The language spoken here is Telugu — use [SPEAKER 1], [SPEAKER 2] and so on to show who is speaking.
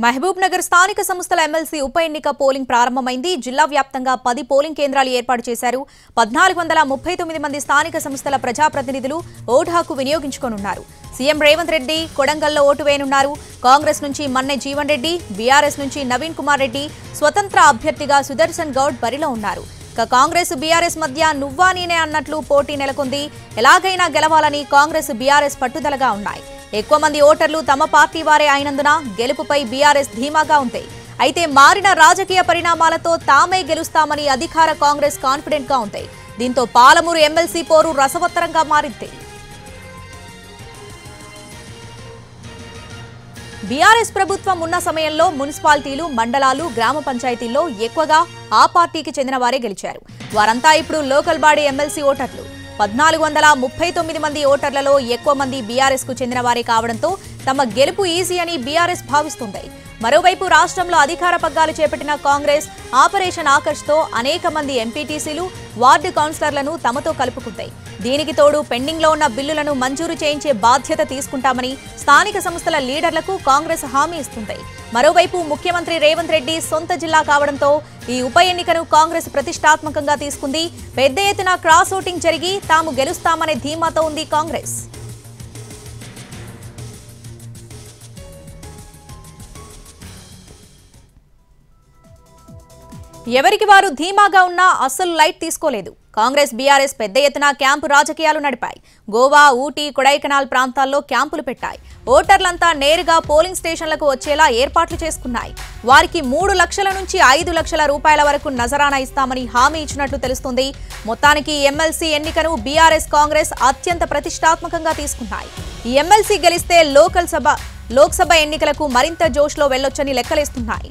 [SPEAKER 1] మహబూబ్ నగర్ స్థానిక సంస్థల ఎమ్మెల్సీ ఉప ఎన్నిక పోలింగ్ ప్రారంభమైంది. జిల్లా వ్యాప్తంగా పది పోలింగ్ కేంద్రాలు ఏర్పాటు చేశారు. పద్నాలుగు వందల ముప్పై తొమ్మిది మంది స్థానిక సంస్థల ప్రజాప్రతినిధులు ఓటు హక్కు వినియోగించుకోనున్నారు. సీఎం రేవంత్ రెడ్డి కొడంగల్లో ఓటు వేయనున్నారు. కాంగ్రెస్ నుంచి మన్నె జీవన్ రెడ్డి బీఆర్ఎస్ నుంచి నవీన్ కుమార్ రెడ్డి స్వతంత్ర అభ్యర్థిగా సుదర్శన్ గౌడ్ బరిలో ఉన్నారు. ఇక కాంగ్రెస్ బీఆర్ఎస్ మధ్య నువ్వా నేనే అన్నట్లు పోటీ నెలకొంది. ఎలాగైనా గెలవాలని కాంగ్రెస్ బీఆర్ఎస్ పట్టుదలగా ఉన్నాయి. ఎక్కువ మంది ఓటర్లు తమ పార్టీ వారే అయినందున గెలుపుపై బీఆర్ఎస్ ధీమాగా ఉంది. అయితే మారిన రాజకీయ పరిణామాలతో తామే గెలుస్తామని అధికార కాంగ్రెస్ కాన్ఫిడెంట్గా ఉంది. దీంతో పాలమూరు ఎమ్మెల్సీ పోరు రసవత్తరంగా మారింది. బీఆర్ఎస్ ప్రభుత్వం ఉన్న సమయంలో మున్సిపాలిటీలు మండలాలు గ్రామ పంచాయతీల్లో ఎక్కువగా ఆ పార్టీకి చెందిన వారే గెలిచారు. వారంతా ఇప్పుడు లోకల్ బాడీ ఎమ్మెల్సీ ఓటర్లు. పద్నాలుగు వందల ముప్పై తొమ్మిది మంది ఓటర్లలో ఎక్కువ మంది బీఆర్ఎస్కు చెందిన వారే కావడంతో తమ గెలుపు ఈజీ అని బీఆర్ఎస్ భావిస్తుంది. మరోవైపు రాష్ట్రంలో అధికార పగ్గాలు చేపట్టిన కాంగ్రెస్ ఆపరేషన్ ఆకర్ష్తో అనేక మంది ఎంపీటీసీలు వార్డు కౌన్సిలర్లను తమతో కలుపుకుంటాయి. దీనికి తోడు పెండింగ్లో ఉన్న బిల్లులను మంజూరు చేయించే బాధ్యత తీసుకుంటామని స్థానిక సంస్థల లీడర్లకు కాంగ్రెస్ హామీ ఇస్తుంది మరోవైపు ముఖ్యమంత్రి రేవంత్ రెడ్డి సొంత జిల్లా కావడంతో ఈ ఉప ఎన్నికను కాంగ్రెస్ ప్రతిష్టాత్మకంగా తీసుకుంది. పెద్ద ఎత్తున క్రాస్ ఓటింగ్ జరిగి తాము గెలుస్తామనే ధీమాతో ఉంది కాంగ్రెస్. ఎవరికి వారు ధీమాగా ఉన్నా అస్సలు లైట్ తీసుకోలేదు. కాంగ్రెస్ బీఆర్ఎస్ పెద్ద ఎత్తున క్యాంపు రాజకీయాలు నడిపాయి. గోవా ఊటీ కొడైకెనాల్ ప్రాంతాల్లో క్యాంపులు పెట్టాయి. ఓటర్లంతా నేరుగా పోలింగ్ స్టేషన్లకు వచ్చేలా ఏర్పాట్లు చేసుకున్నాయి. వారికి మూడు లక్షల నుంచి ఐదు లక్షల రూపాయల వరకు నజరానా ఇస్తామని హామీ ఇచ్చినట్లు తెలుస్తుంది. మొత్తానికి ఎమ్మెల్సీ ఎన్నికను బీఆర్ఎస్ కాంగ్రెస్ అత్యంత ప్రతిష్టాత్మకంగా తీసుకున్నాయి. ఎమ్మెల్సీ గెలిస్తే లోకల్ సభ లోక్సభ ఎన్నికలకు మరింత జోష్లో వెళ్ళొచ్చని లెక్కలేస్తున్నాయి.